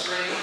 strength.